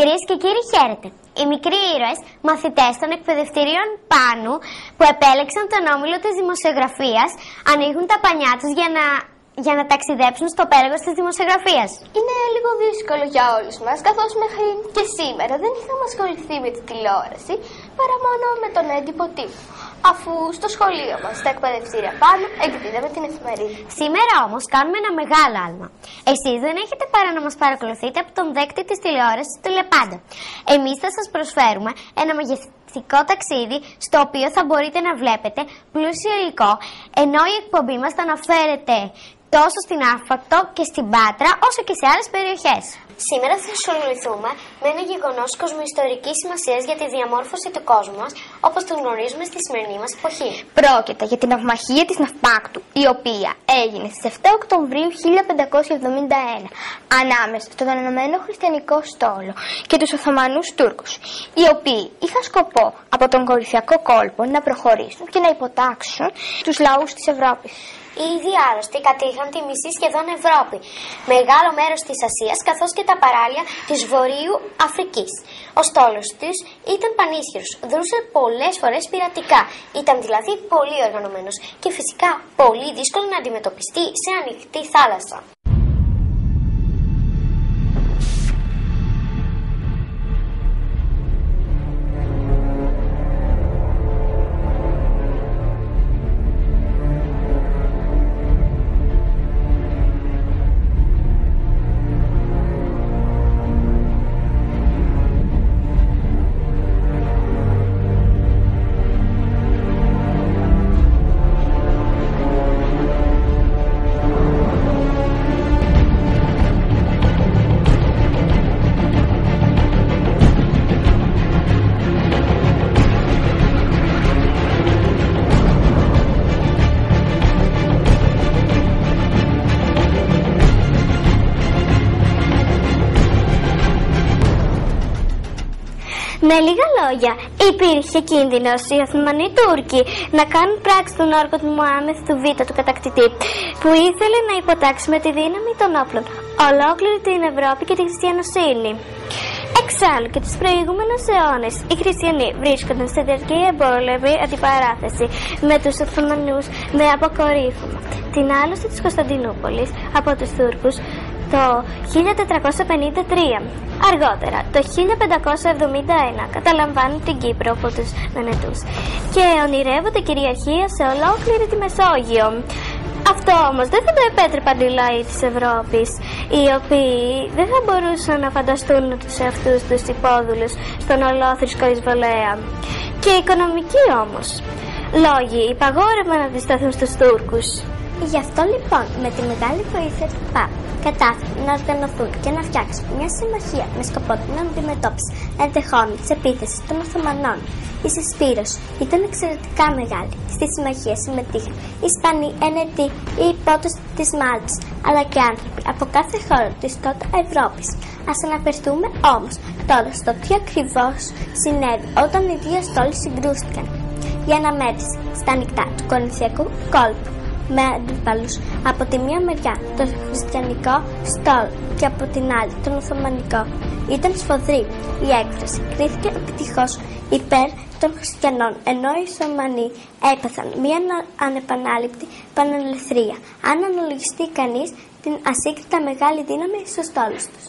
και κύριοι, χαίρετε. Οι μικροί ήρωες, μαθητές των εκπαιδευτηρίων Πάνου, που επέλεξαν τον όμιλο της δημοσιογραφίας, ανοίγουν τα πανιά τους για να για να ταξιδέψουν στο πέλαγο της δημοσιογραφίας. Είναι λίγο δύσκολο για όλους μας, καθώς μέχρι και σήμερα δεν είχαμε ασχοληθεί με τη τηλεόραση παρά μόνο με τον έντυπο τύπο. Αφού στο σχολείο μας, στα εκπαιδευτήρια πάνω, εκδίδαμε την εφημερίδα. Σήμερα όμως κάνουμε ένα μεγάλο άλμα. Εσείς δεν έχετε παρά να μας παρακολουθείτε από τον δέκτη της τηλεόρασης του Λεπάντα. Εμείς θα σας προσφέρουμε ένα μεγεθυντικό ταξίδι στο οποίο θα μπορείτε να βλέπετε πλούσιο υλικό, ενώ η εκπομπή μας θα αναφέρεται τόσο στην Άφακτο και στην Πάτρα, όσο και σε άλλες περιοχές. Σήμερα θα ασχοληθούμε με ένα γεγονός κοσμοϊστορικής σημασίας για τη διαμόρφωση του κόσμου μα, όπως το γνωρίζουμε στη σημερινή μας εποχή. Πρόκειται για την ναυμαχία της Ναυπάκτου, η οποία έγινε στις 7 Οκτωβρίου 1571 ανάμεσα στον Ενωμένο Χριστιανικό Στόλο και τους Οθωμανούς Τούρκους, οι οποίοι είχαν σκοπό από τον κορυφιακό κόλπο να προχωρήσουν και να υποτάξουν τους λαούς της Ευρώπης. Οι ίδιοι άρρωστοι κατήχαν τη μισή σχεδόν Ευρώπη, μεγάλο μέρος της Ασίας καθώς και τα παράλια της Βορείου Αφρικής. Ο στόλος τη ήταν πανίσχυρος, δρούσε πολλές φορές πειρατικά, ήταν δηλαδή πολύ οργανωμένος και φυσικά πολύ δύσκολο να αντιμετωπιστεί σε ανοιχτή θάλασσα. Με λίγα λόγια, υπήρχε κίνδυνος οι Οθωμανοί Τούρκοι να κάνουν πράξη τον όργο του Μωάμεθ του Β του κατακτητή, που ήθελε να υποτάξει με τη δύναμη των όπλων ολόκληρη την Ευρώπη και τη χριστιανοσύνη. Εξάλλου και τους προηγούμενους αιώνες οι χριστιανοί βρίσκονταν σε διαρκή εμπόλεμη αντιπαράθεση με τους Οθωμανούς με αποκορύφωμα την άλωση της Κωνσταντινούπολης από τους Τούρκους το 1453. Αργότερα, το 1571, καταλαμβάνουν την Κύπρο από τους Βενετούς και ονειρεύονται κυριαρχία σε ολόκληρη τη Μεσόγειο. Αυτό όμως δεν θα το επέτρεπαν οι λαοί της Ευρώπης, οι οποίοι δεν θα μπορούσαν να φανταστούν τους εαυτούς τους υπόδουλους στον ολόθρησκο εισβολέα. Και οικονομικοί όμως. Λόγοι υπαγόρευαν να αντισταθούν στους Τούρκους. Γι' αυτό λοιπόν με τη μεγάλη βοήθεια του ΠΑΠ κατάφεραν να οργανωθούν και να φτιάξουν μια συμμαχία με σκοπό την αντιμετώπιση ενδεχόμενη της επίθεσης των Οθωμανών. Η συσπήρωση ήταν εξαιρετικά μεγάλη. Στη συμμαχία συμμετείχαν Ισπανοί, Ενετοί, οι υπότες της Μάλτη, αλλά και άνθρωποι από κάθε χώρο της τότε Ευρώπης. Α αναφερθούμε όμως τώρα στο τι ακριβώς συνέβη όταν οι δύο στόλοι συγκρούστηκαν για αναμέτρηση στα νυχτά του Κορινθιακού κόλπου με αντιπάλους από τη μία μεριά το χριστιανικό στόλο και από την άλλη τον Οθωμανικό. Ήταν σφοδρή η έκφραση. Κρίθηκε επιτυχώς υπέρ των χριστιανών, ενώ οι Οθωμανοί έπαθαν μία ανεπανάληπτη πανελευθερία, αν αναλογιστεί κανείς την ασύγκριτα μεγάλη δύναμη στους στόλους τους.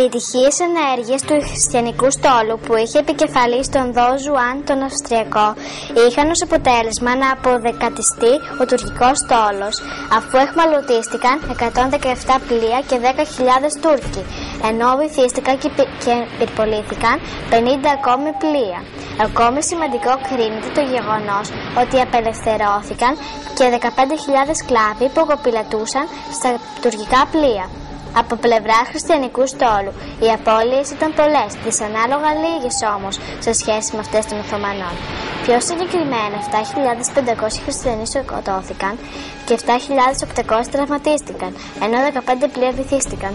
Επιτυχείς ενέργειες του χριστιανικού στόλου που είχε επικεφαλής τον Δον Ζουάν τον Αυστριακό είχαν ως αποτέλεσμα να αποδεκατιστεί ο τουρκικός στόλος αφού αιχμαλωτίστηκαν 117 πλοία και 10.000 Τούρκοι ενώ βυθίστηκαν και, πυ- και πυρπολήθηκαν 50 ακόμη πλοία. Ακόμη σημαντικό κρίνεται το γεγονός ότι απελευθερώθηκαν και 15.000 σκλάβοι που κωπηλατούσαν στα τουρκικά πλοία. Από πλευρά χριστιανικού στόλου, οι απώλειες ήταν πολλές, δυσανάλογα λίγες όμως σε σχέση με αυτές των Οθωμανών. Πιο συγκεκριμένα, 7.500 χριστιανοί σκοτώθηκαν και 7.800 τραυματίστηκαν, ενώ 15 πλοία βυθίστηκαν.